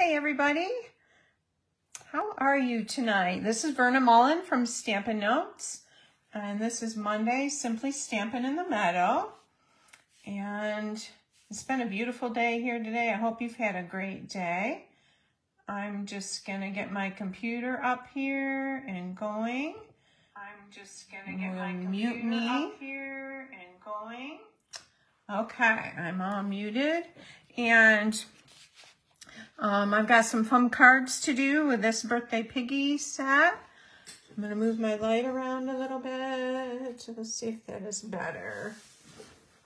Hey everybody, how are you tonight? This is Verna Mullen from Stampin' Notes, and this is Monday, Simply Stampin' in the Meadow. And it's been a beautiful day here today. I hope you've had a great day. I'm just gonna get my computer up here and going. I'm just gonna get my computer me. up here and going. Okay, I'm all muted. And um, I've got some fun cards to do with this Birthday Piggy set. I'm going to move my light around a little bit. Let's see if that is better.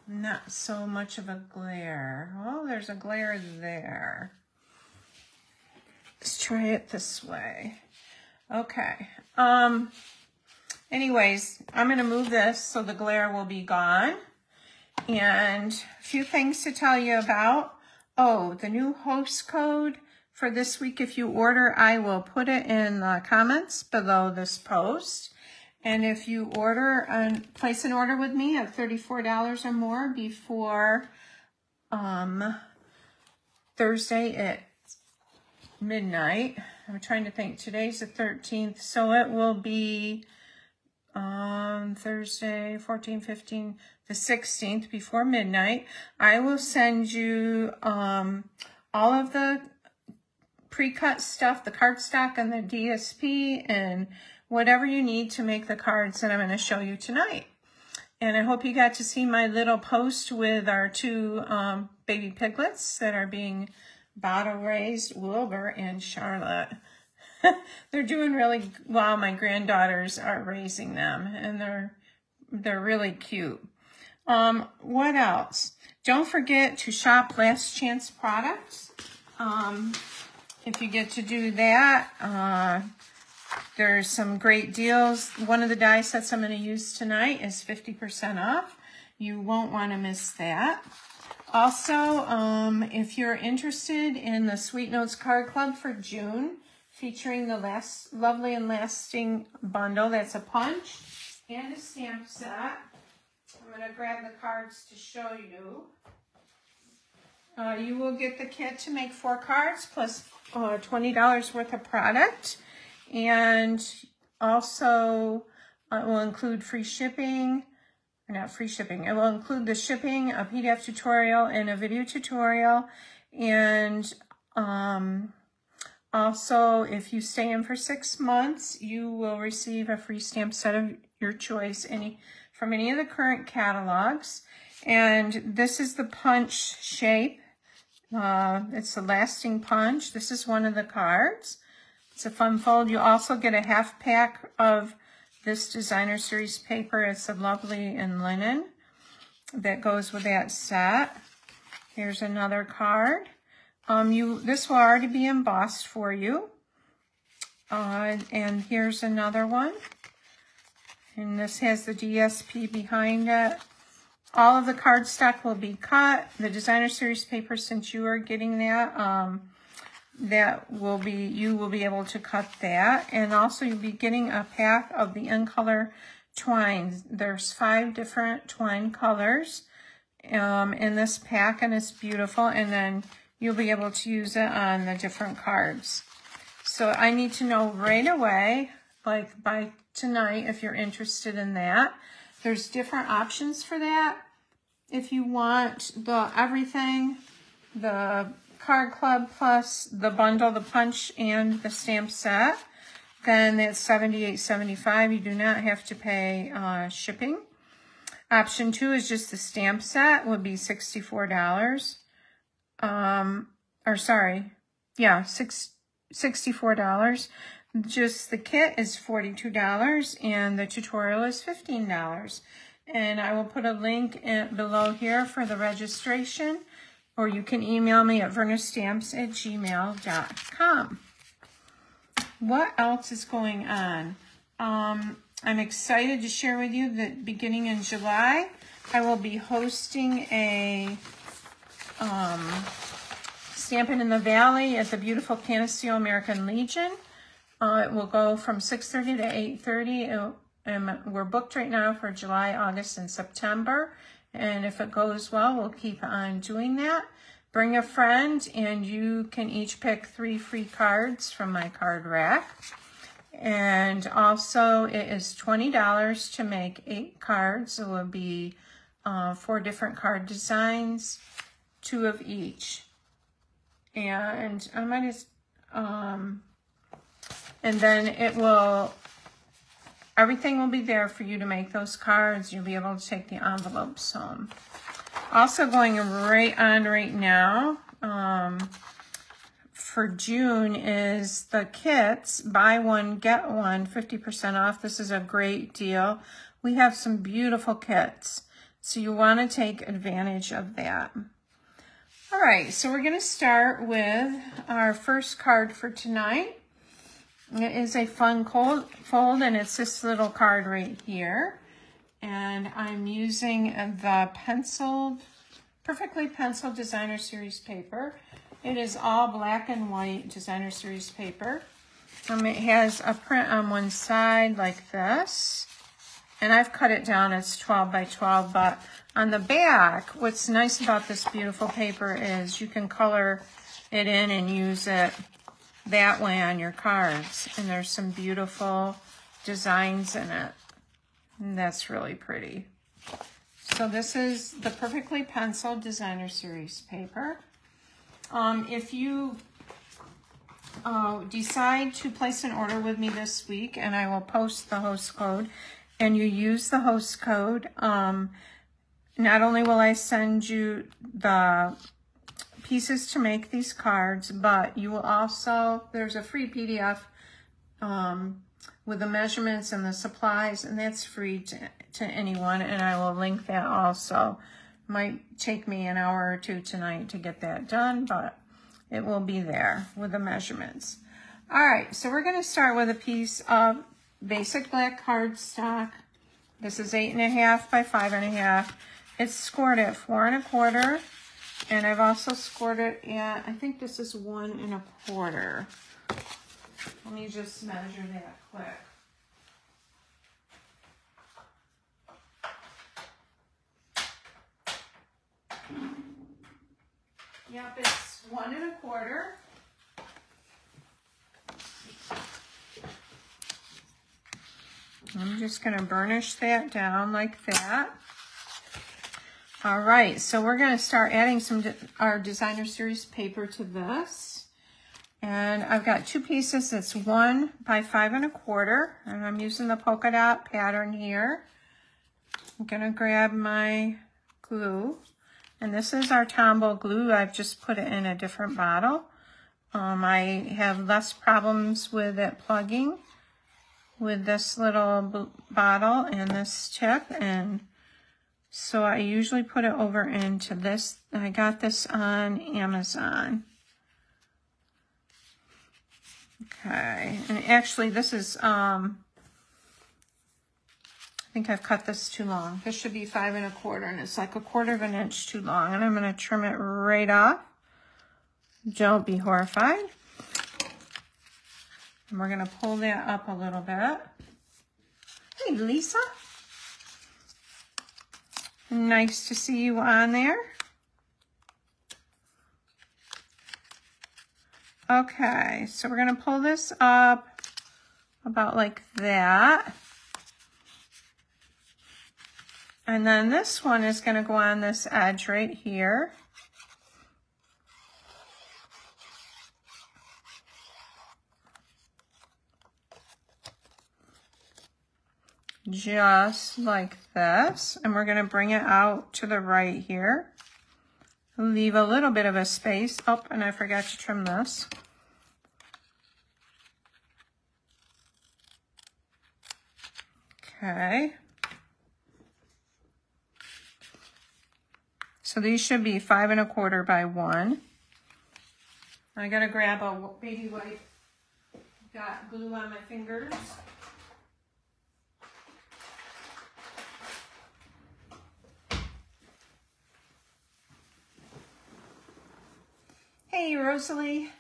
Not so much of a glare. Oh, there's a glare there. Let's try it this way. Okay. Um. Anyways, I'm going to move this so the glare will be gone. And a few things to tell you about. Oh, the new host code for this week, if you order, I will put it in the comments below this post. And if you order and place an order with me of $34 or more before um, Thursday at midnight, I'm trying to think, today's the 13th, so it will be um, Thursday, 14, 15, the 16th before midnight. I will send you um, all of the pre-cut stuff, the cardstock and the DSP and whatever you need to make the cards that I'm going to show you tonight. And I hope you got to see my little post with our two um, baby piglets that are being bottle raised, Wilbur and Charlotte. they're doing really well. My granddaughters are raising them and they're they're really cute. Um, what else? Don't forget to shop Last Chance products. Um, if you get to do that, uh, there's some great deals. One of the die sets I'm going to use tonight is 50% off. You won't want to miss that. Also, um, if you're interested in the Sweet Notes Card Club for June, featuring the last lovely and lasting bundle, that's a punch and a stamp set. I'm going to grab the cards to show you. Uh, you will get the kit to make four cards plus uh, $20 worth of product. And also uh, it will include free shipping, or not free shipping, it will include the shipping, a PDF tutorial, and a video tutorial. And um, also, if you stay in for six months, you will receive a free stamp set of your choice any from any of the current catalogs. And this is the punch shape. Uh, it's a lasting punch. This is one of the cards. It's a fun fold. You also get a half pack of this designer series paper. It's a lovely in linen that goes with that set. Here's another card. Um, you This will already be embossed for you. Uh, and here's another one. And this has the DSP behind it. All of the cardstock will be cut. The designer series paper, since you are getting that, um, that will be, you will be able to cut that. And also you'll be getting a pack of the in color twine. There's five different twine colors um, in this pack and it's beautiful. And then you'll be able to use it on the different cards. So I need to know right away, like by tonight, if you're interested in that. There's different options for that. If you want the everything, the card club plus the bundle, the punch, and the stamp set, then it's $78.75. You do not have to pay uh, shipping. Option two is just the stamp set, would be $64. Um, or sorry, yeah, six, $64. Just the kit is $42 and the tutorial is $15. And I will put a link in, below here for the registration or you can email me at vernastamps at gmail.com. What else is going on? Um, I'm excited to share with you that beginning in July, I will be hosting a um, Stampin' in the Valley at the beautiful Canisteo American Legion. Uh, it will go from 6.30 to 8.30. And we're booked right now for July, August, and September. And if it goes well, we'll keep on doing that. bring a friend and you can each pick three free cards from my card rack. And also it is $20 to make eight cards. It will be uh, four different card designs, two of each. And I might just, um, and then it will, everything will be there for you to make those cards. You'll be able to take the envelopes home. Also going right on right now, um, for June is the kits, buy one, get one, 50% off. This is a great deal. We have some beautiful kits, so you want to take advantage of that. All right, so we're going to start with our first card for tonight. It is a fun cold fold, and it's this little card right here. And I'm using the penciled, perfectly penciled designer series paper. It is all black and white designer series paper. Um, it has a print on one side like this. And I've cut it down, it's 12 by 12, but on the back, what's nice about this beautiful paper is you can color it in and use it that way on your cards. And there's some beautiful designs in it. And that's really pretty. So this is the Perfectly Penciled Designer Series paper. Um, if you uh, decide to place an order with me this week, and I will post the host code, and you use the host code, um, not only will I send you the pieces to make these cards, but you will also, there's a free PDF um, with the measurements and the supplies, and that's free to, to anyone, and I will link that also. Might take me an hour or two tonight to get that done, but it will be there with the measurements. All right, so we're going to start with a piece of basic black cardstock. This is eight and a half by five and a half. It's scored at four and a quarter, and I've also scored it at, I think this is one and a quarter. Let me just measure that quick. Yep, it's one and a quarter. I'm just going to burnish that down like that. All right, so we're going to start adding some de our designer series paper to this. And I've got two pieces. It's one by five and a quarter. And I'm using the polka dot pattern here. I'm going to grab my glue. And this is our Tombow glue. I've just put it in a different bottle. Um, I have less problems with it plugging with this little bottle and this tip. And so I usually put it over into this. I got this on Amazon. Okay, and actually this is um, I think I've cut this too long. This should be five and a quarter, and it's like a quarter of an inch too long. And I'm going to trim it right off. Don't be horrified. And we're going to pull that up a little bit. Hey, Lisa. Nice to see you on there. Okay, so we're going to pull this up about like that. And then this one is going to go on this edge right here. Just like this. And we're going to bring it out to the right here. Leave a little bit of a space. Oh, and I forgot to trim this. Okay. So these should be five and a quarter by one. I gotta grab a baby wipe. Got glue on my fingers. Hey, Rosalie.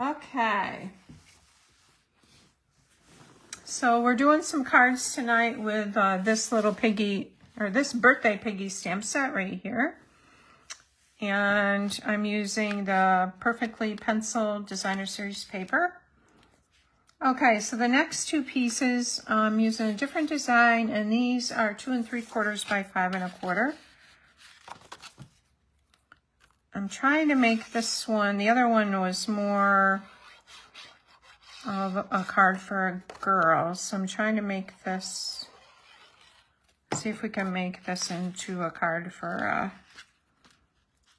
Okay. So we're doing some cards tonight with uh, this little piggy or this birthday piggy stamp set right here. And I'm using the Perfectly Pencil Designer Series paper. Okay, so the next two pieces, I'm using a different design, and these are two and three quarters by five and a quarter. I'm trying to make this one, the other one was more of a card for a girl, so I'm trying to make this, see if we can make this into a card for a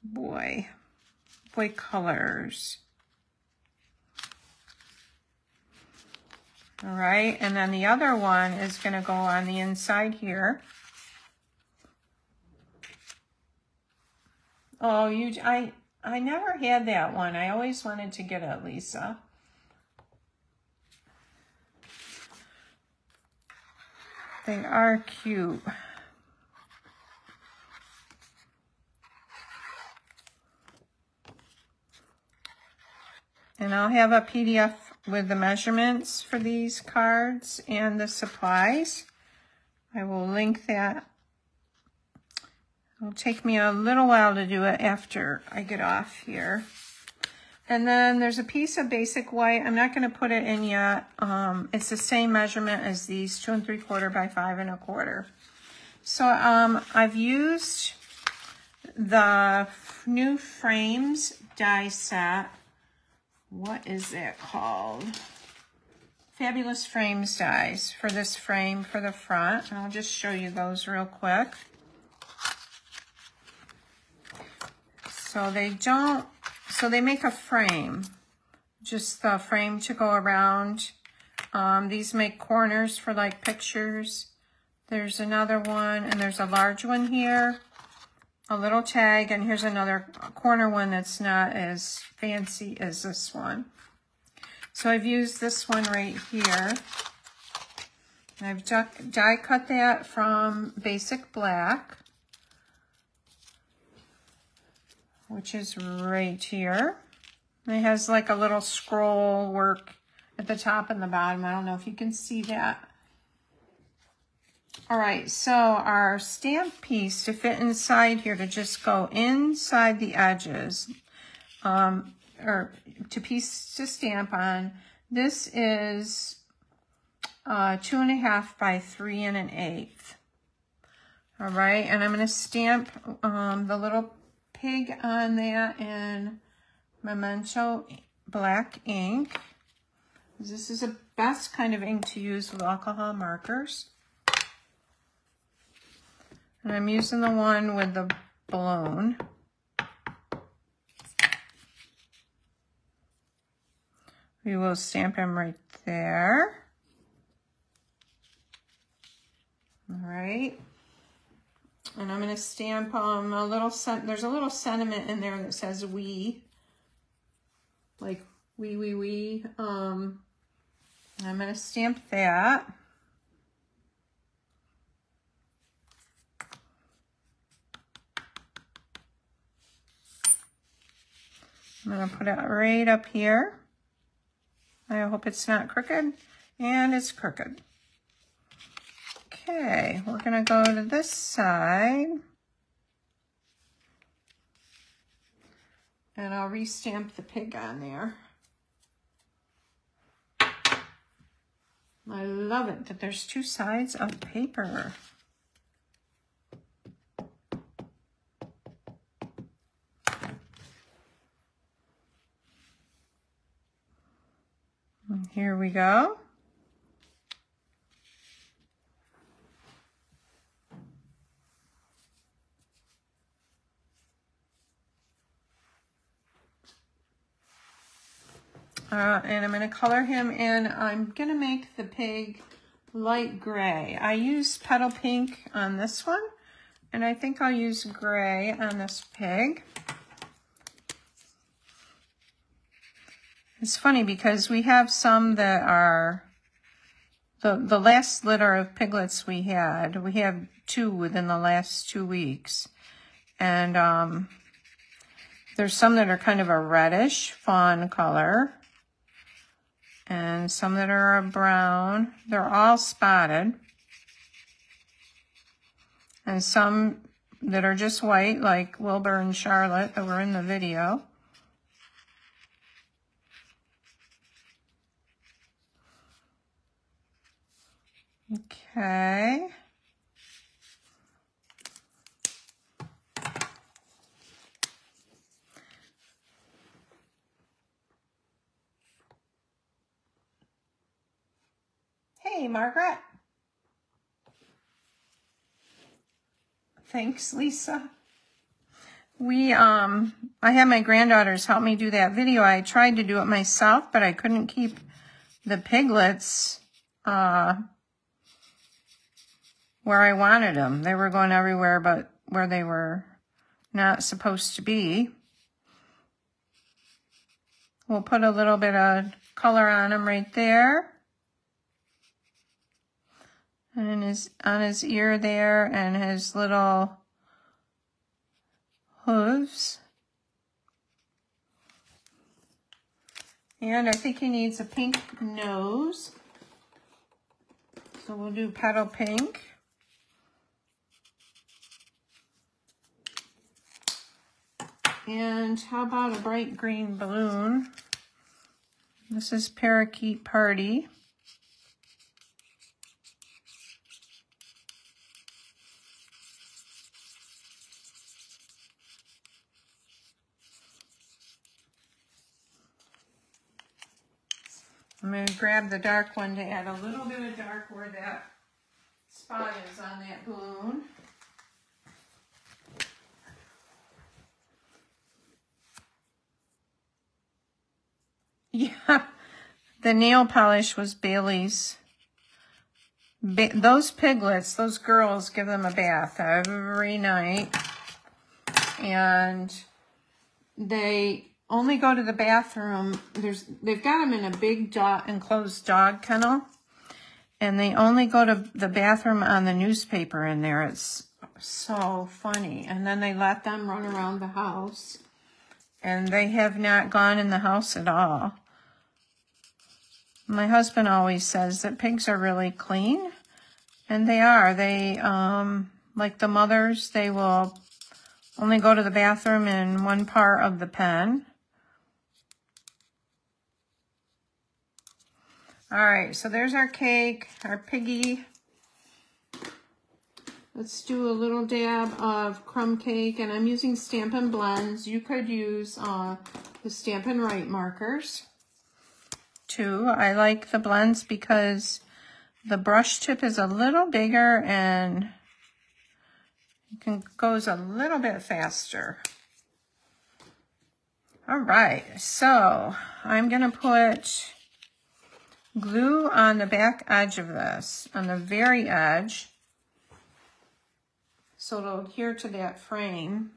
boy. Boy colors. All right, and then the other one is going to go on the inside here. Oh, you, I, I never had that one. I always wanted to get it, Lisa. They are cute. And I'll have a PDF with the measurements for these cards and the supplies. I will link that. It'll take me a little while to do it after I get off here. And then there's a piece of basic white. I'm not going to put it in yet. Um, it's the same measurement as these, two and three quarter by five and a quarter. So um, I've used the new frames die set what is that called? Fabulous Frames dies for this frame for the front. I'll just show you those real quick. So they don't, so they make a frame, just the frame to go around. Um, these make corners for like pictures. There's another one, and there's a large one here a little tag, and here's another corner one that's not as fancy as this one. So I've used this one right here. I've die cut that from Basic Black, which is right here. It has like a little scroll work at the top and the bottom. I don't know if you can see that. All right, so our stamp piece to fit inside here to just go inside the edges, um, or to piece to stamp on, this is uh, two and a half by three and an eighth. All right, and I'm going to stamp um, the little pig on that in Memento black ink. This is the best kind of ink to use with alcohol markers. And I'm using the one with the balloon. We will stamp him right there. All right. And I'm going to stamp um, a little, there's a little sentiment in there that says we, like we, we, we. Um, I'm going to stamp that. I'm going to put it right up here. I hope it's not crooked. And it's crooked. Okay, we're going to go to this side. And I'll restamp the pig on there. I love it that there's two sides of paper. Here we go. Uh, and I'm going to color him in. I'm going to make the pig light gray. I use petal pink on this one, and I think I'll use gray on this pig. It's funny because we have some that are, the, the last litter of piglets we had, we have two within the last two weeks. And um, there's some that are kind of a reddish fawn color. And some that are brown. They're all spotted. and some that are just white, like Wilbur and Charlotte that were in the video. Okay. Hey, Margaret. Thanks, Lisa. We, um, I had my granddaughters help me do that video. I tried to do it myself, but I couldn't keep the piglets, uh, where I wanted them. They were going everywhere but where they were not supposed to be. We'll put a little bit of color on them right there. And his on his ear there and his little hooves. And I think he needs a pink nose. So we'll do petal pink. And how about a bright green balloon? This is Parakeet Party. Going to grab the dark one to add a little bit of dark where that spot is on that balloon. Yeah, the nail polish was Bailey's. Ba those piglets, those girls, give them a bath every night. And they only go to the bathroom. There's They've got them in a big dog, enclosed dog kennel. And they only go to the bathroom on the newspaper in there. It's so funny. And then they let them run around the house. And they have not gone in the house at all. My husband always says that pigs are really clean. And they are. They, um, like the mothers, they will only go to the bathroom in one part of the pen. All right, so there's our cake, our piggy. Let's do a little dab of crumb cake, and I'm using Stampin' Blends. You could use uh, the Stampin' Write markers, too. I like the blends because the brush tip is a little bigger and it can, goes a little bit faster. All right, so I'm going to put glue on the back edge of this, on the very edge, so it'll adhere to that frame.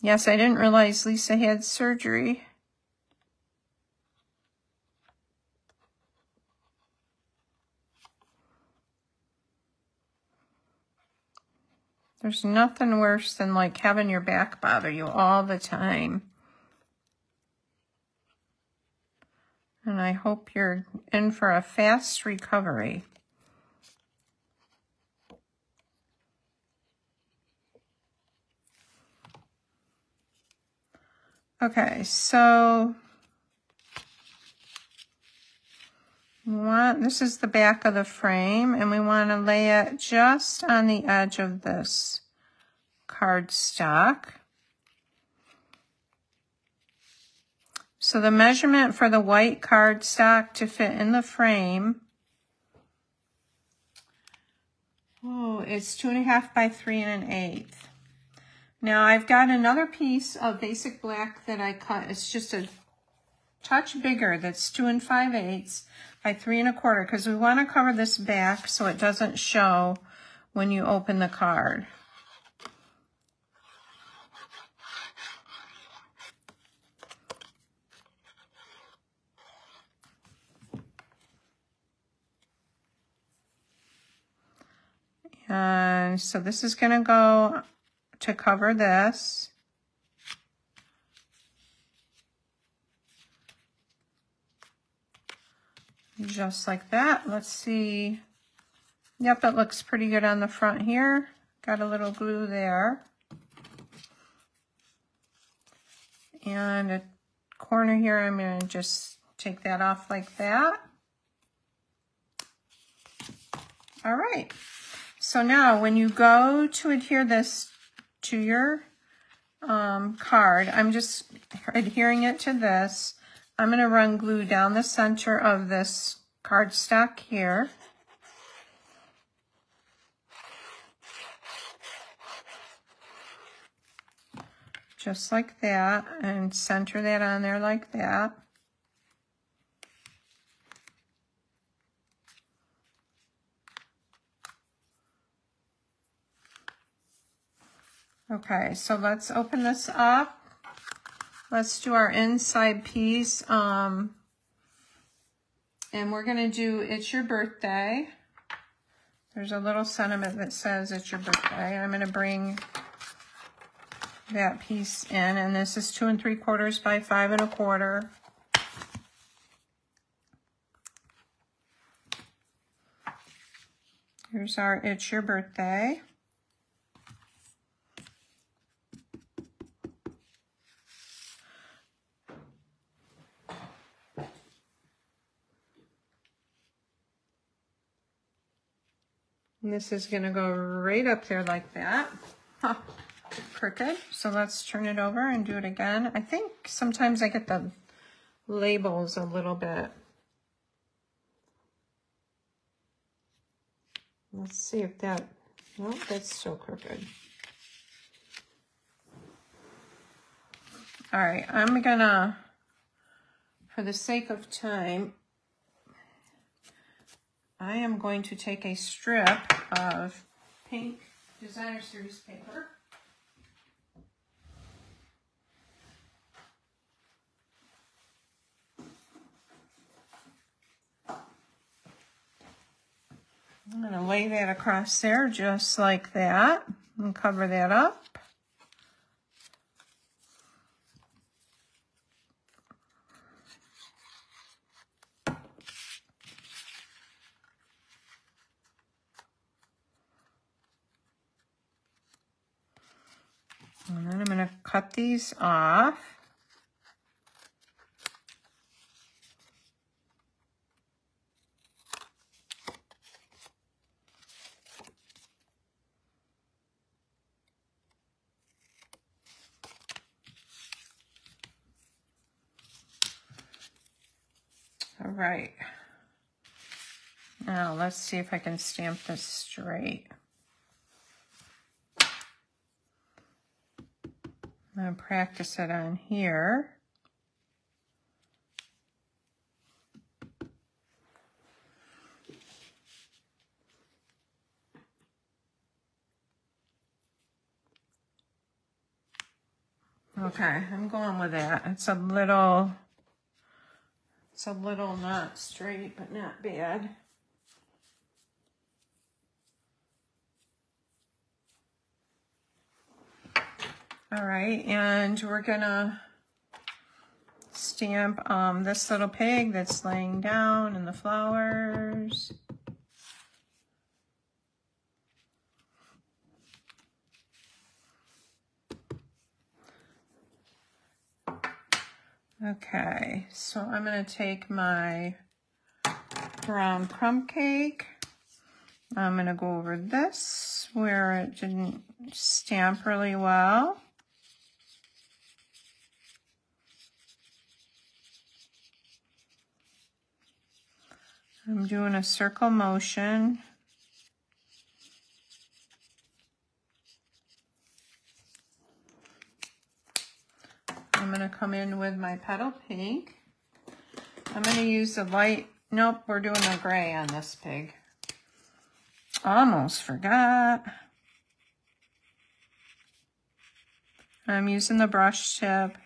Yes, I didn't realize Lisa had surgery. There's nothing worse than like having your back bother you all the time. And I hope you're in for a fast recovery. Okay, so We want, this is the back of the frame, and we want to lay it just on the edge of this cardstock. So the measurement for the white cardstock to fit in the frame, oh, it's two and a half by three and an eighth. Now I've got another piece of basic black that I cut. It's just a touch bigger. That's two and five eighths by three and a quarter because we want to cover this back so it doesn't show when you open the card. And so this is going to go to cover this. Just like that. Let's see. Yep, it looks pretty good on the front here. Got a little glue there. And a corner here, I'm going to just take that off like that. All right. So now when you go to adhere this to your um, card, I'm just adhering it to this. I'm going to run glue down the center of this cardstock here. Just like that, and center that on there like that. Okay, so let's open this up. Let's do our inside piece. Um, and we're going to do It's Your Birthday. There's a little sentiment that says It's Your Birthday. I'm going to bring that piece in. And this is two and three quarters by five and a quarter. Here's our It's Your Birthday. And this is going to go right up there like that. Huh. Crooked. So let's turn it over and do it again. I think sometimes I get the labels a little bit. Let's see if that, no, that's still crooked. All right, I'm gonna, for the sake of time, I am going to take a strip of pink designer series paper. I'm going to lay that across there just like that and cover that up. And then I'm going to cut these off. All right. Now let's see if I can stamp this straight. I'm going to practice it on here. Okay, I'm going with that. It's a little, it's a little not straight, but not bad. All right, and we're gonna stamp um, this little pig that's laying down in the flowers. Okay, so I'm going to take my brown crumb cake. I'm going to go over this where it didn't stamp really well. I'm doing a circle motion. I'm going to come in with my petal pink. I'm going to use the light, nope, we're doing a gray on this pig. Almost forgot. I'm using the brush tip.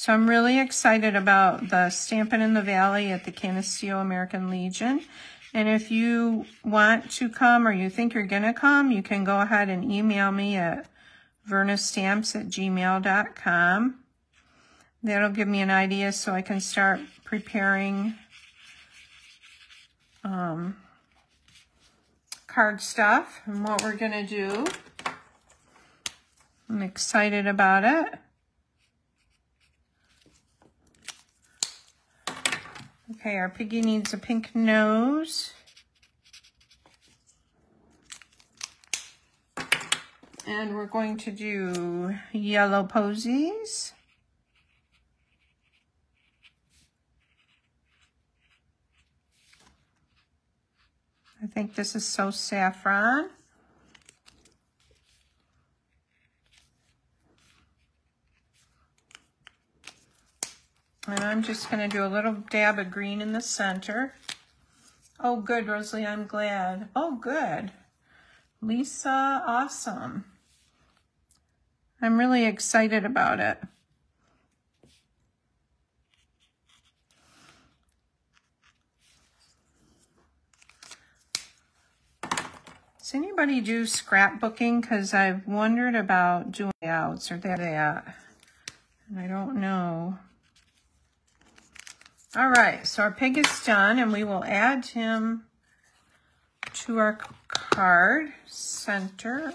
So I'm really excited about the Stampin' in the Valley at the Canisteo American Legion. And if you want to come or you think you're going to come, you can go ahead and email me at vernastamps at gmail.com. That'll give me an idea so I can start preparing um, card stuff and what we're going to do. I'm excited about it. Okay, our piggy needs a pink nose. And we're going to do yellow posies. I think this is so saffron. And I'm just going to do a little dab of green in the center. Oh, good, Rosalie, I'm glad. Oh, good. Lisa, awesome. I'm really excited about it. Does anybody do scrapbooking? Because I've wondered about doing outs or that, that. And I don't know. All right, so our pig is done, and we will add him to our card center.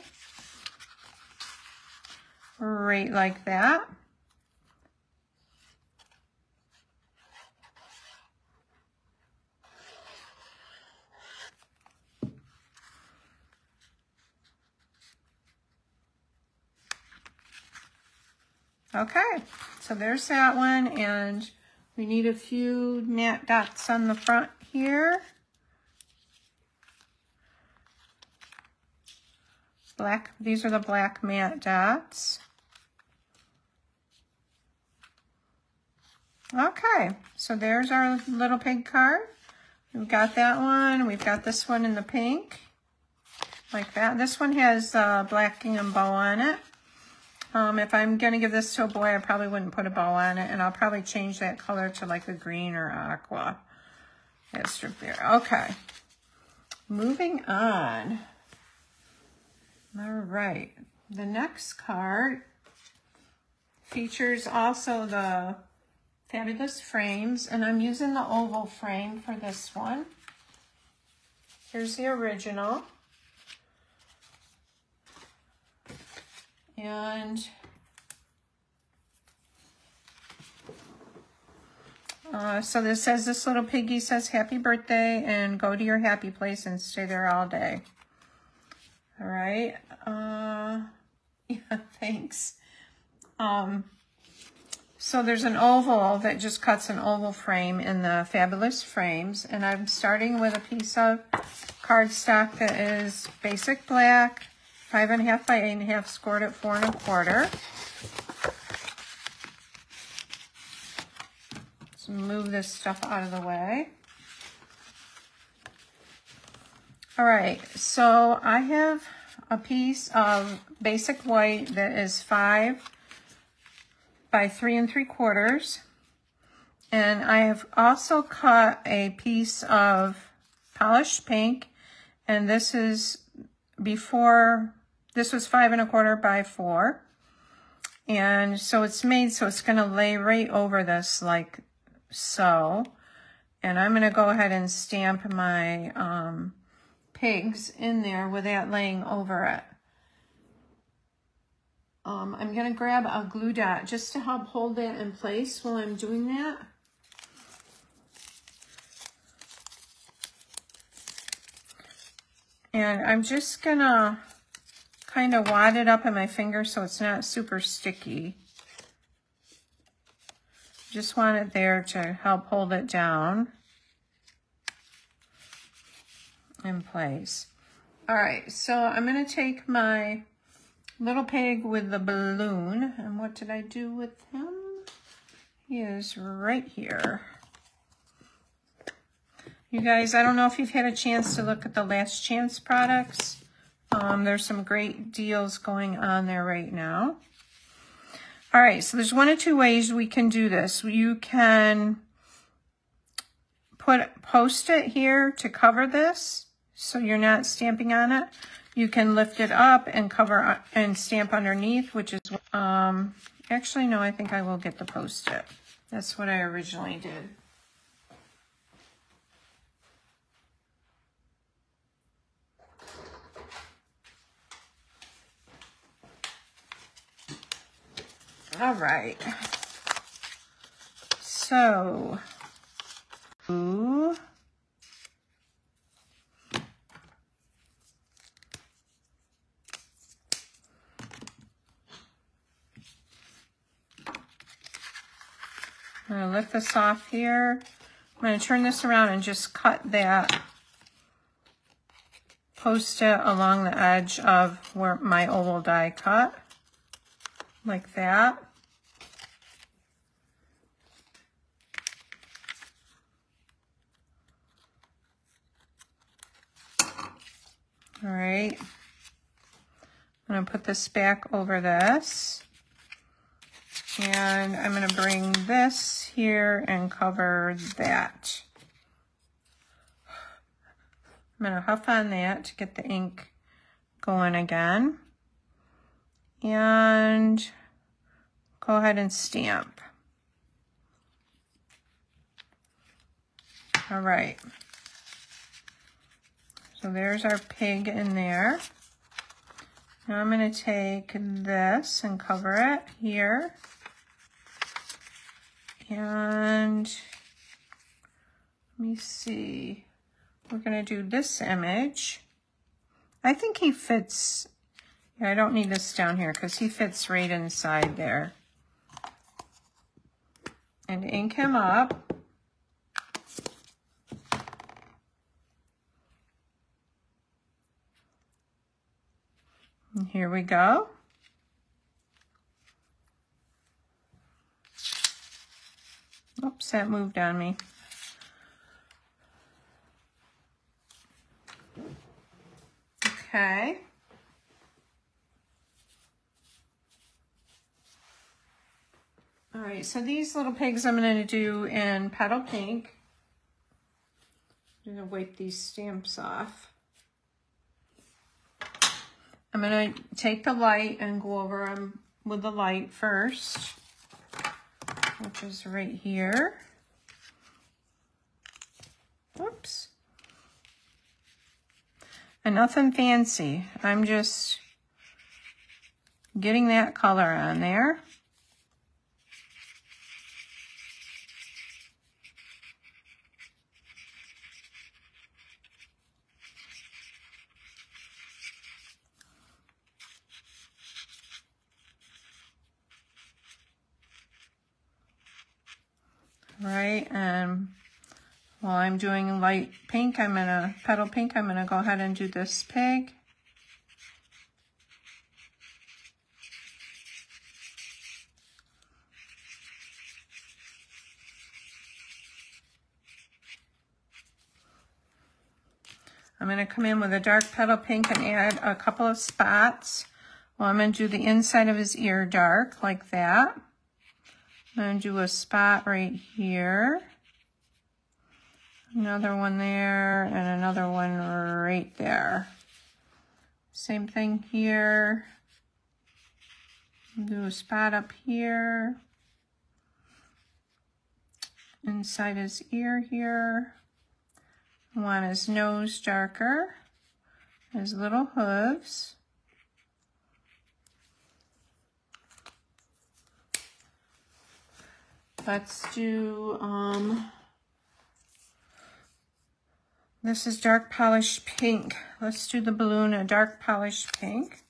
Right like that. Okay, so there's that one, and we need a few matte dots on the front here. Black, these are the black matte dots. Okay, so there's our little pig card. We've got that one. We've got this one in the pink, like that. This one has uh, black gingham bow on it. Um, if I'm going to give this to a boy, I probably wouldn't put a bow on it, and I'll probably change that color to like a green or aqua. That's there. Okay. Moving on. All right. The next card features also the Fabulous Frames, and I'm using the oval frame for this one. Here's the original. And uh, so this says, this little piggy says happy birthday and go to your happy place and stay there all day. All right. Uh, yeah, thanks. Um, so there's an oval that just cuts an oval frame in the Fabulous Frames. And I'm starting with a piece of cardstock that is basic black five and a half by eight and a half, scored at four and a quarter. Let's move this stuff out of the way. All right, so I have a piece of basic white that is five by three and three quarters. And I have also cut a piece of polished pink, and this is before, this was five and a quarter by four. And so it's made so it's going to lay right over this like so. And I'm going to go ahead and stamp my um, pigs in there with that laying over it. Um, I'm going to grab a glue dot just to help hold that in place while I'm doing that. And I'm just gonna kind of wad it up in my finger so it's not super sticky. Just want it there to help hold it down in place. All right, so I'm gonna take my little pig with the balloon, and what did I do with him? He is right here. You guys, I don't know if you've had a chance to look at the Last Chance products. Um, there's some great deals going on there right now. All right, so there's one or two ways we can do this. You can put post it here to cover this so you're not stamping on it. You can lift it up and cover and stamp underneath, which is um, Actually, no, I think I will get the post-it. That's what I originally did. All right. So, ooh. I'm going to lift this off here. I'm going to turn this around and just cut that post-it along the edge of where my oval die cut, like that. All right. I'm going to put this back over this. And I'm going to bring this here and cover that. I'm going to huff on that to get the ink going again. And go ahead and stamp. All right. So there's our pig in there. Now I'm going to take this and cover it here. And let me see. We're going to do this image. I think he fits. Yeah, I don't need this down here because he fits right inside there. And ink him up. And here we go. Oops, that moved on me. Okay. All right, so these little pigs I'm going to do in Petal Pink. I'm going to wipe these stamps off. I'm going to take the light and go over them with the light first which is right here. Whoops. And nothing fancy. I'm just getting that color on there. Right? And while I'm doing light pink, I'm gonna, petal pink, I'm gonna go ahead and do this pig. I'm going to come in with a dark petal pink and add a couple of spots. Well, I'm going to do the inside of his ear dark, like that. I'm going to do a spot right here. Another one there and another one right there. Same thing here. Do a spot up here. Inside his ear here. I want his nose darker. His little hooves. Let's do, um, this is dark polished pink. Let's do the balloon a dark polished pink.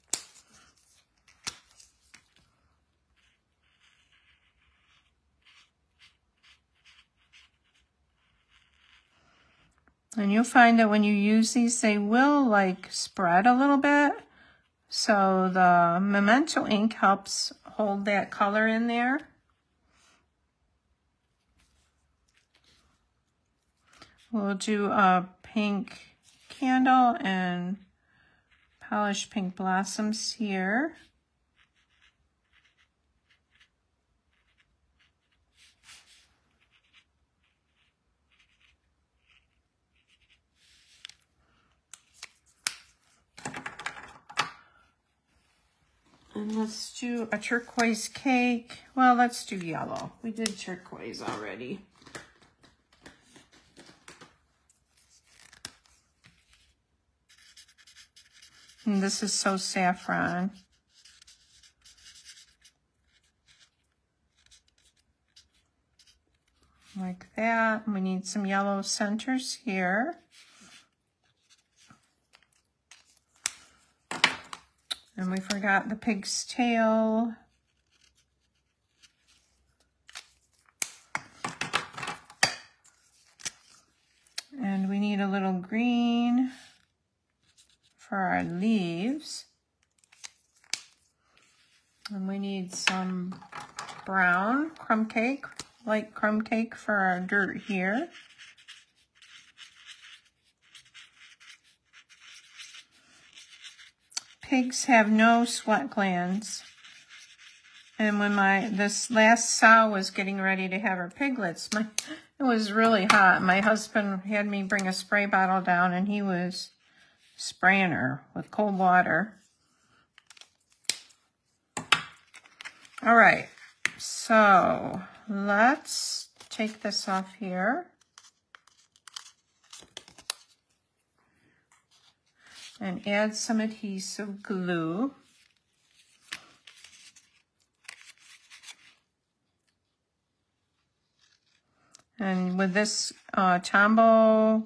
And you'll find that when you use these, they will like spread a little bit. So the Memento ink helps hold that color in there. We'll do a pink candle and polished pink blossoms here. And let's do a turquoise cake. Well, let's do yellow. We did turquoise already. And this is so saffron. Like that. We need some yellow centers here. And we forgot the pig's tail. And we need a little green for our leaves. And we need some brown crumb cake, light crumb cake for our dirt here. Pigs have no sweat glands. And when my this last sow was getting ready to have her piglets, my it was really hot. My husband had me bring a spray bottle down and he was spraying her with cold water. All right, so let's take this off here. and add some adhesive glue. And with this uh, Tombow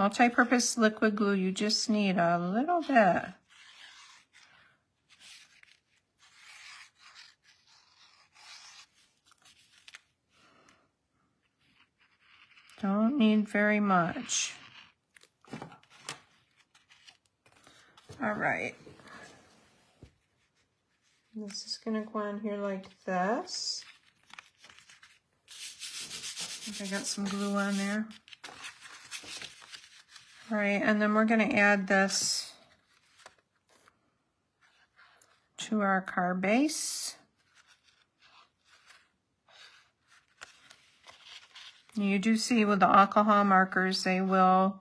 multi-purpose liquid glue, you just need a little bit. Don't need very much. All right. This is going to go on here like this. I, think I got some glue on there. All right, and then we're going to add this to our car base. You do see with the alcohol markers, they will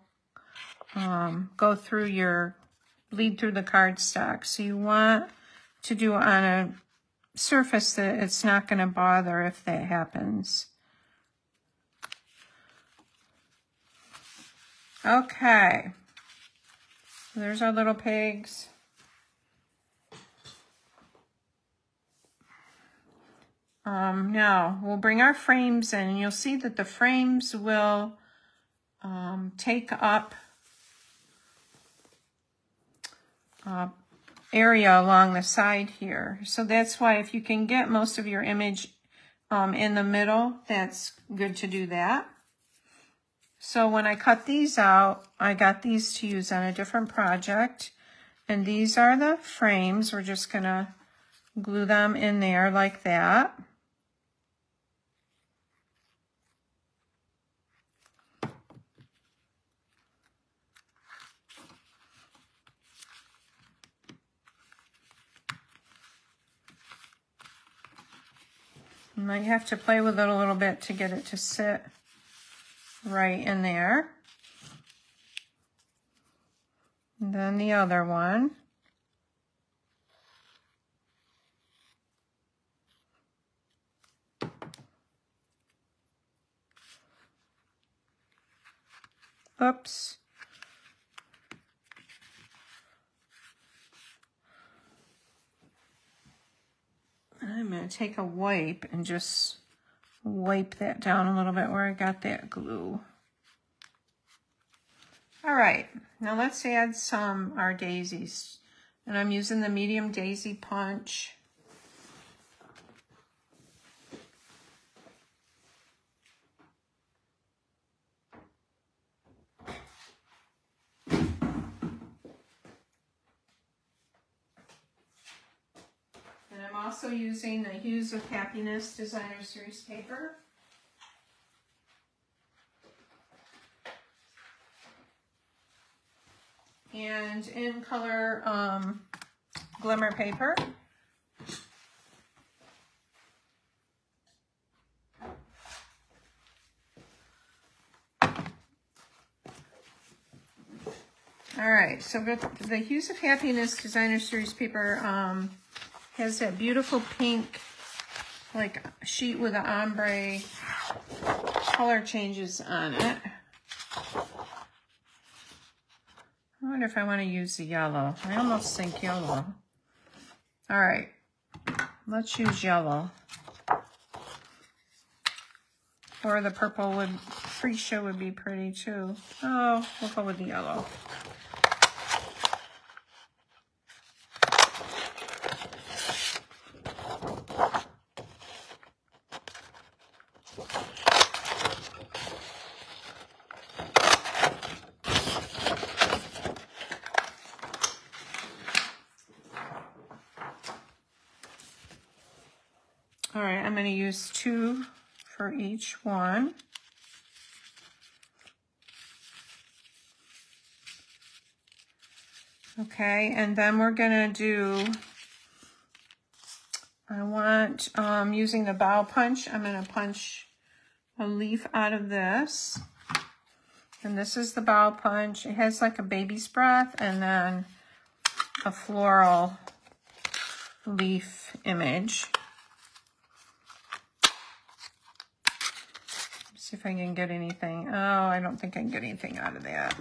um, go through your bleed through the cardstock. So you want to do on a surface that it's not going to bother if that happens. Okay. There's our little pigs. Um, now, we'll bring our frames in, and you'll see that the frames will um, take up uh, area along the side here. So that's why if you can get most of your image um, in the middle, that's good to do that. So when I cut these out, I got these to use on a different project. And these are the frames. We're just going to glue them in there like that. You might have to play with it a little bit to get it to sit right in there. And then the other one. Oops. I'm going to take a wipe and just wipe that down a little bit where I got that glue. All right, now let's add some our daisies. And I'm using the medium daisy punch. Also using the Hues of Happiness Designer Series paper. And in color um, glimmer paper. All right, so the, the Hues of Happiness Designer Series paper um, has that beautiful pink, like sheet with the ombre color changes on it. I wonder if I want to use the yellow. I almost think yellow. All right, let's use yellow. Or the purple would, freesia would be pretty too. Oh, we'll go with the yellow. All right, I'm going to use two for each one. Okay, and then we're to do, I want, um, using the bow punch, I'm to punch a leaf out of this. And this is the bow punch. It has like a baby's breath and then a floral leaf image. See if I can get anything. Oh, I don't think I can get anything out of that.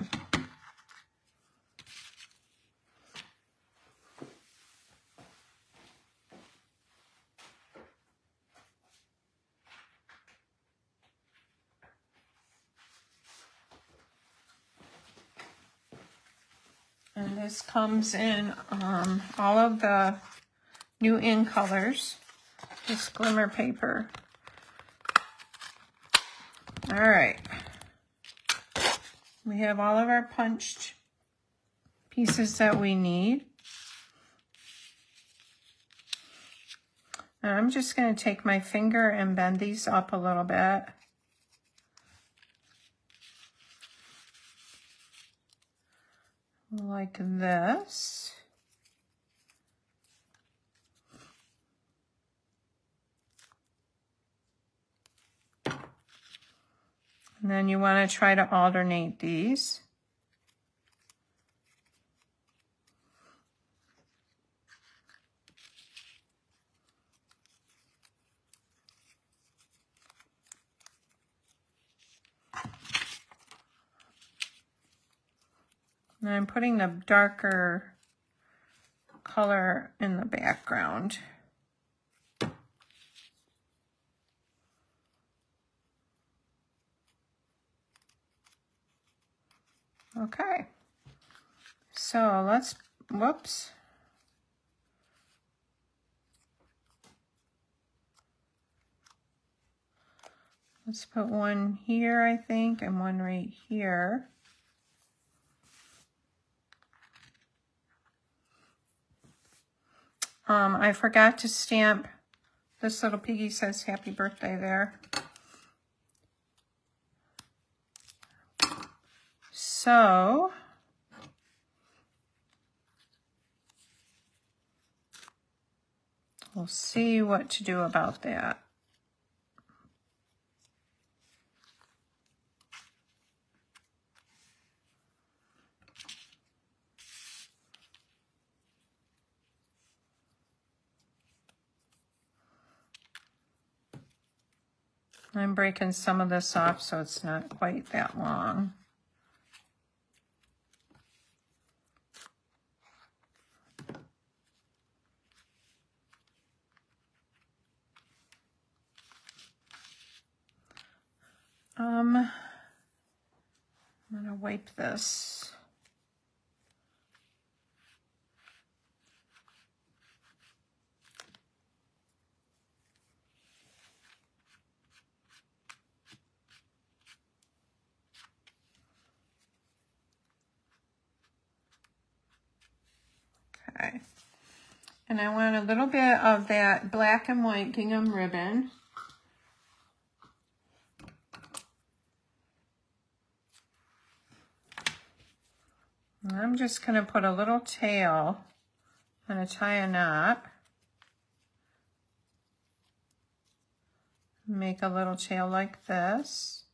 And this comes in um, all of the new in colors. This glimmer paper. All right. We have all of our punched pieces that we need. And I'm just going to take my finger and bend these up a little bit. like this. And then you want to try to alternate these. And I'm putting the darker color in the background. Okay, so let's, whoops. Let's put one here, I think, and one right here. Um, I forgot to stamp, this little piggy says happy birthday there. So, we'll see what to do about that. I'm breaking some of this off so it's not quite that long. Um, I'm going to wipe this. Okay. And I want a little bit of that black and white gingham ribbon. And I'm just going to put a little tail. I'm going to tie a knot. Make a little tail like this.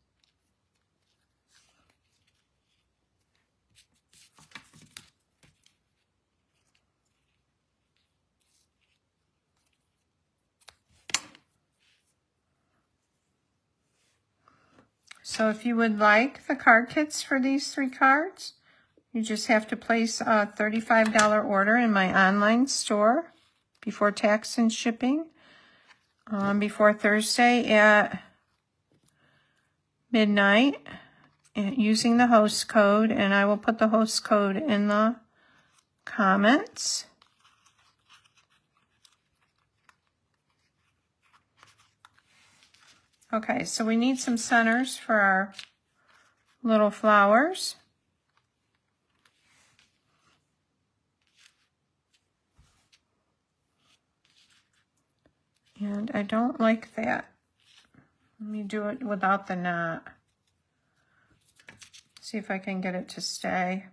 So if you would like the card kits for these three cards, you just have to place a $35 order in my online store before tax and shipping um, before Thursday at midnight using the host code, and I will put the host code in the comments. Okay, so we need some centers for our little flowers. And I don't like that. Let me do it without the knot. See if I can get it to stay.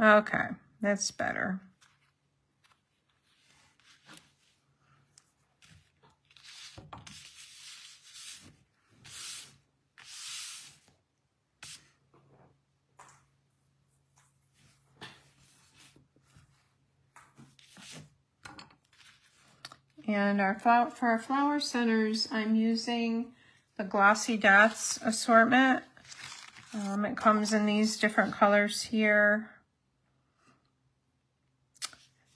Okay, that's better. And our flower, for our flower centers, I'm using the Glossy Dots assortment. Um, it comes in these different colors here.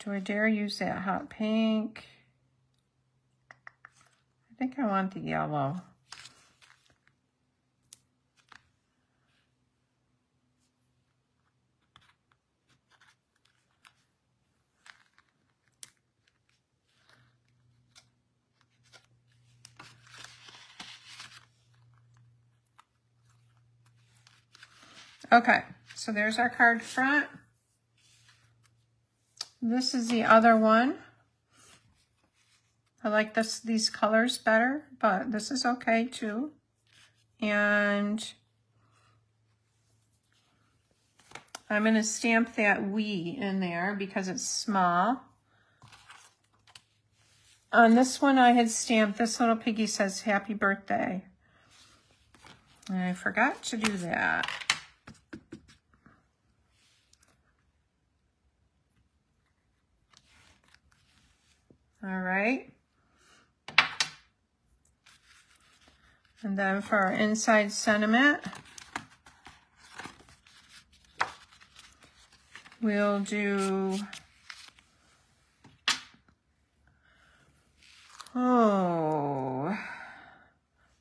Do I dare use that hot pink? I think I want the yellow. Okay, so there's our card front. This is the other one. I like this these colors better, but this is okay too. And I'm going to stamp that we in there because it's small. On this one I had stamped, this little piggy says happy birthday. And I forgot to do that. All right. And then for our inside sentiment, we'll do, oh,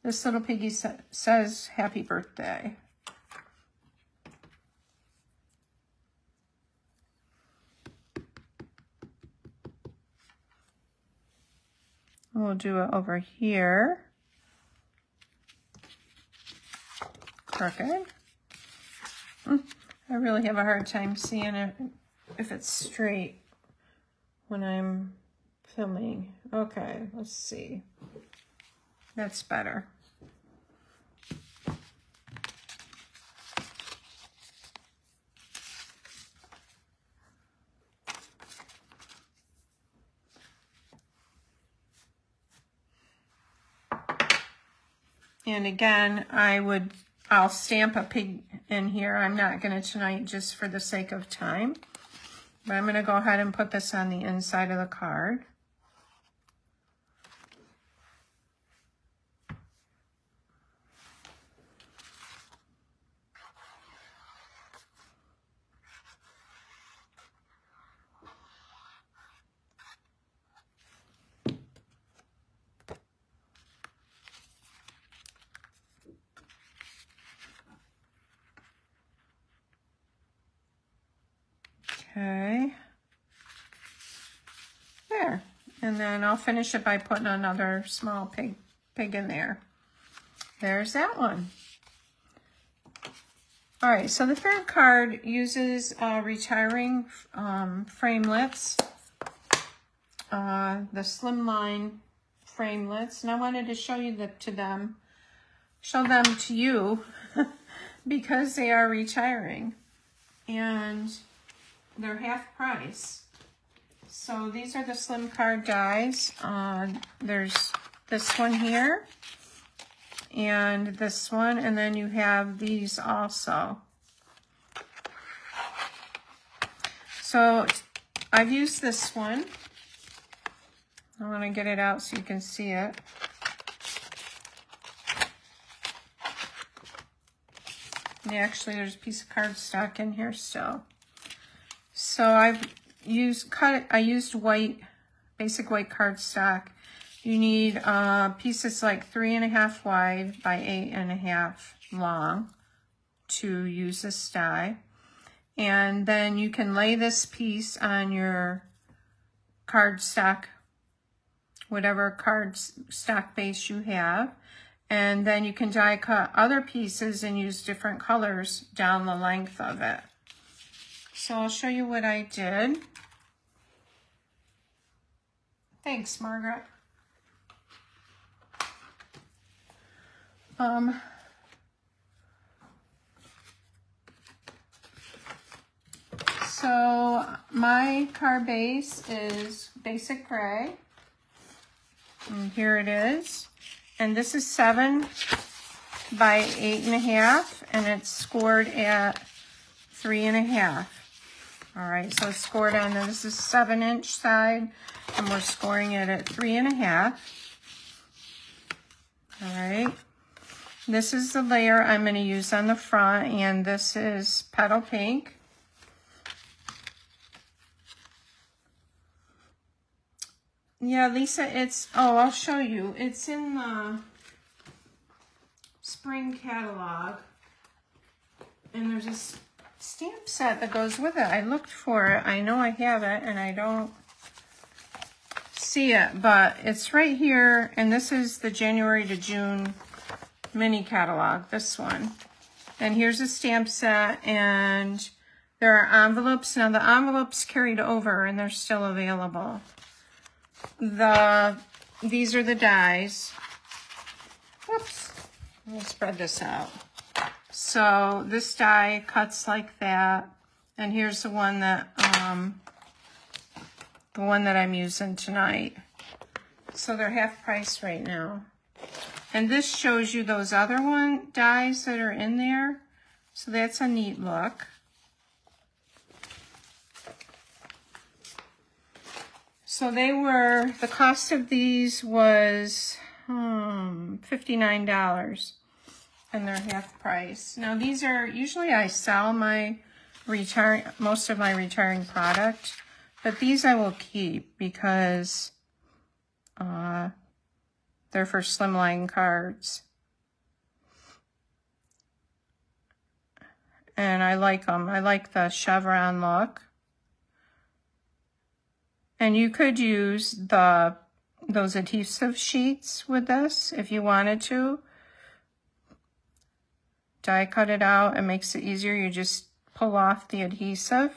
this little piggy sa says happy birthday. We'll do it over here. Crooked. Hmm, I really have a hard time seeing it if it's straight when I'm filming. Okay, let's see. That's better. And again, I would, I'll stamp a pig in here. I'm not going to tonight just for the sake of time. But I'm going to go ahead and put this on the inside of the card. Okay. There. And I'll finish it by putting another small pig, pig in there. There's that one. All right, so the third card uses uh, retiring um, framelits, uh, the slimline framelits, and I wanted to show you to them, show them to you because they are retiring. And they're half price. So these are the slim card dies. Uh, there's this one here and this one, and then you have these also. So I've used this one. I want to get it out so you can see it. Actually, there's a piece of cardstock in here still. So I've used cut. I used white, basic white cardstock. You need uh, pieces like three and a half wide by eight and a half long to use this die. And then you can lay this piece on your cardstock, whatever cardstock base you have. And then you can die cut other pieces and use different colors down the length of it. So I'll show you what I did. Thanks, Margaret. Um, so my card base is basic gray. And here it is. And this is seven by eight and a half, and it's scored at three and a half. All right, so it's scored on, this is seven inch side, and we're scoring it at three and a half. All right. This is the layer I'm going to use on the front, and this is Petal Pink. Yeah, Lisa, it's, oh, I'll show you. It's in the spring catalog. And there's a stamp set that goes with it. I looked for it. I know I have it, and I don't see it, but it's right here. And this is the January to June mini catalog, this one. And here's a stamp set, and there are envelopes. Now, the envelopes carried over, and they're still available the, these are the dies. Whoops, let me spread this out. So this die cuts like that. And here's the one that, um, the one that I'm using tonight. So they're half price right now. And this shows you those other one dies that are in there. So that's a neat look. So they were, the cost of these was hmm, $59 and they're half price. Now these are, usually I sell my retiring, most of my retiring product, but these I will keep because uh, they're for slimline cards. And I like them. I like the chevron look. And you could use the those adhesive sheets with this if you wanted to. Die cut it out. It makes it easier. You just pull off the adhesive.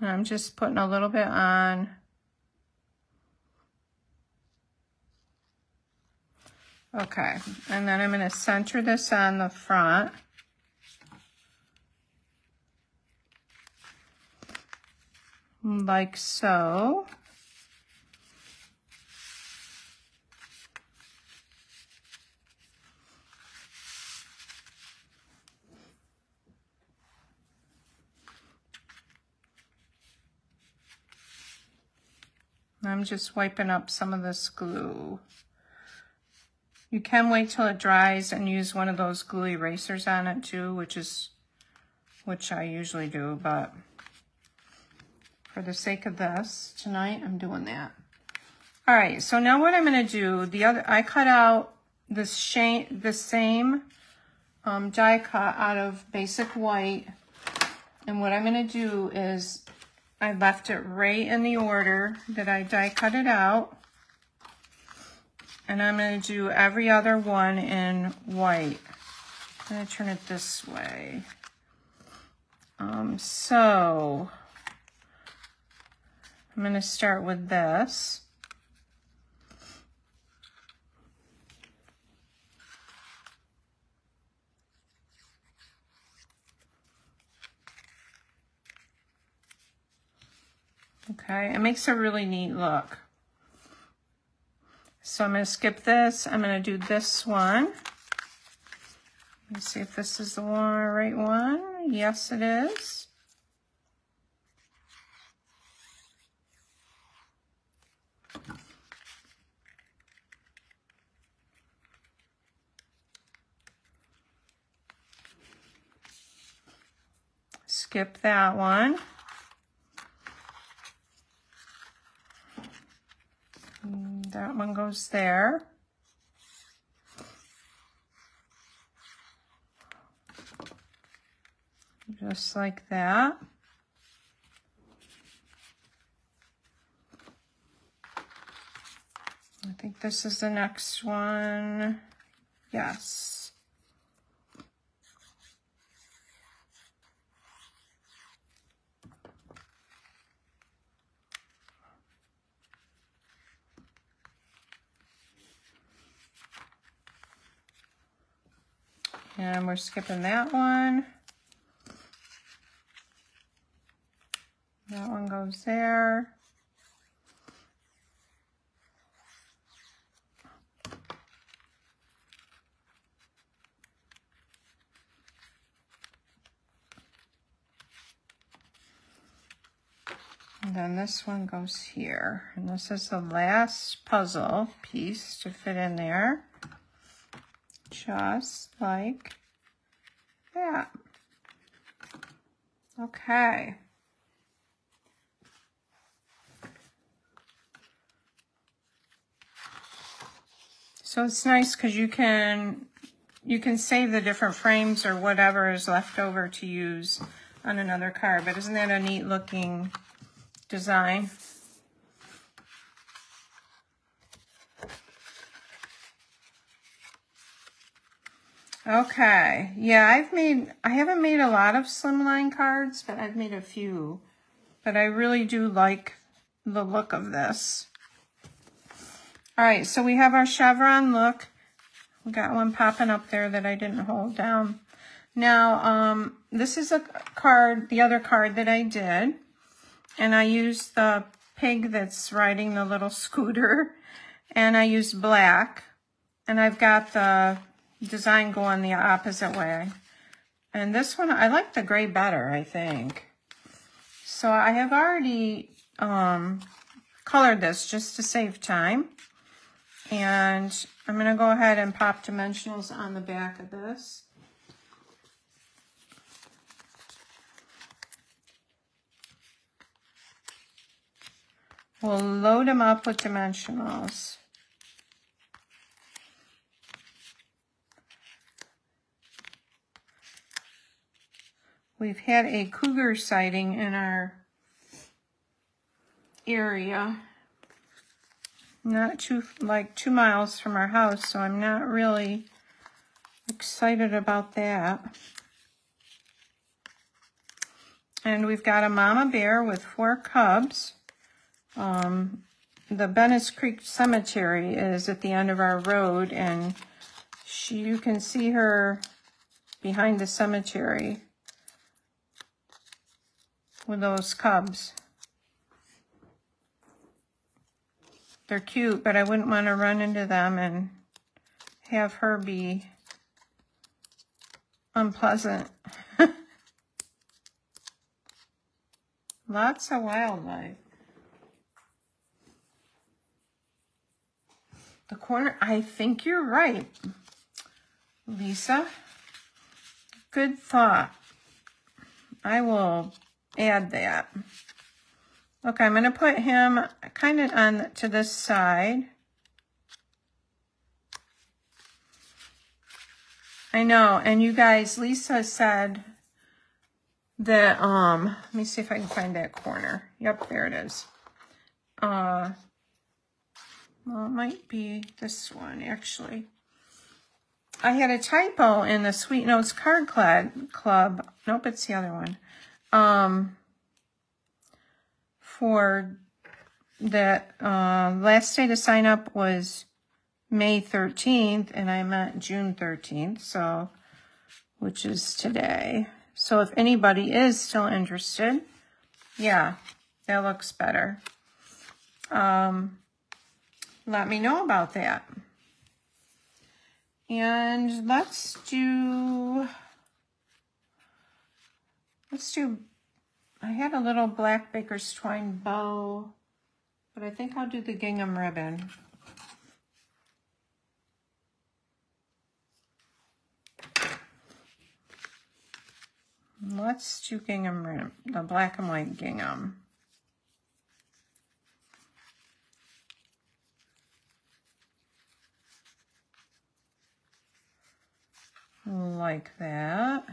I'm just putting a little bit on Okay, and then I'm going to center this on the front. Like so. I'm just wiping up some of this glue. You can wait till it dries and use one of those glue erasers on it too, which is, which I usually do, but for the sake of this, tonight I'm doing that. All right, so now what I'm gonna do, the other, I cut out this shame, the same um, die cut out of basic white. And what I'm gonna do is I left it right in the order that I die cut it out. And I'm going to do every other one in white. I'm going to turn it this way. Um, so, I'm going to start with this. Okay, it makes a really neat look. So I'm going to skip this. I'm going to do this one. Let me see if this is the one, right one. Yes, it is. Skip that one. That one goes there. Just like that. I think this is the next one. Yes. And we're skipping that one. That one goes there. And then this one goes here. And this is the last puzzle piece to fit in there just like that. Okay. So it's nice because you can you can save the different frames or whatever is left over to use on another card. But isn't that a neat looking design? Okay, yeah, I've made, I haven't made a lot of slimline cards, but I've made a few. But I really do like the look of this. All right, so we have our chevron look. We got one popping up there that I didn't hold down. Now, um, this is a card, the other card that I did. And I used the pig that's riding the little scooter. And I used black. And I've got the design going the opposite way. And this one, I like the gray better, I think. So I have already um, colored this just to save time. And I'm going to go ahead and pop dimensionals on the back of this. We'll load them up with dimensionals. We've had a cougar sighting in our area. Not too, like two miles from our house, so I'm not really excited about that. And we've got a mama bear with four cubs. Um, the Bennis Creek Cemetery is at the end of our road, and she, you can see her behind the cemetery with those cubs. They're cute, but I wouldn't want to run into them and have her be unpleasant. Lots of wildlife. The corner, I think you're right, Lisa. Good thought. I will add that. Okay, I'm going to put him kind of on to this side. I know, and you guys, Lisa said that, um, let me see if I can find that corner. Yep, there it is. Uh, well, it might be this one, actually. I had a typo in the Sweet Notes Card Club. Nope, it's the other one um, for that uh, last day to sign up was May 13th, and I'm at June 13th, so which is today. So if anybody is still interested, yeah, that looks better. Um, let me know about that. And let's do, let's do, I had a little black baker's twine bow, but I think I'll do the gingham ribbon. Let's do gingham, ribbon, the black and white gingham. Like that.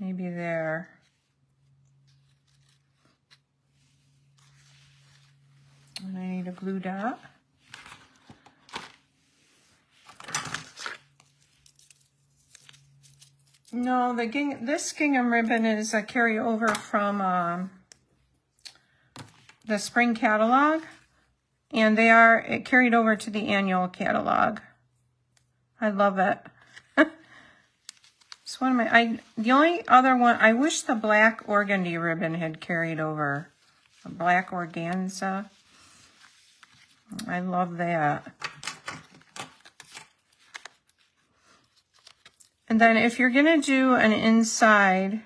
Maybe there. And I need a glue dot. No, the ging this gingham ribbon is a carryover from um, the spring catalog. And they are it carried over to the annual catalog. I love it. One of my, I, the only other one, I wish the black organdy ribbon had carried over. A black organza. I love that. And then if you're going to do an inside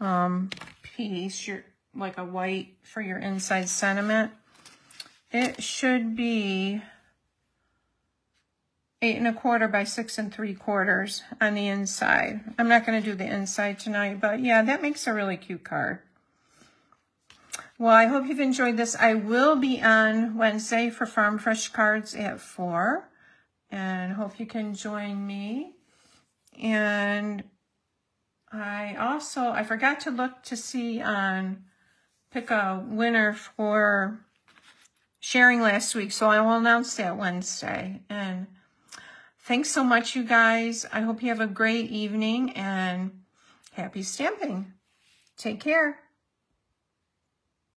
um, piece, you're, like a white for your inside sentiment, it should be eight and a quarter by six and three quarters on the inside. I'm not going to do the inside tonight, but yeah, that makes a really cute card. Well, I hope you've enjoyed this. I will be on Wednesday for Farm Fresh Cards at 4. And hope you can join me. And I also, I forgot to look to see on, pick a winner for sharing last week. So I will announce that Wednesday. And thanks so much, you guys. I hope you have a great evening and happy stamping. Take care.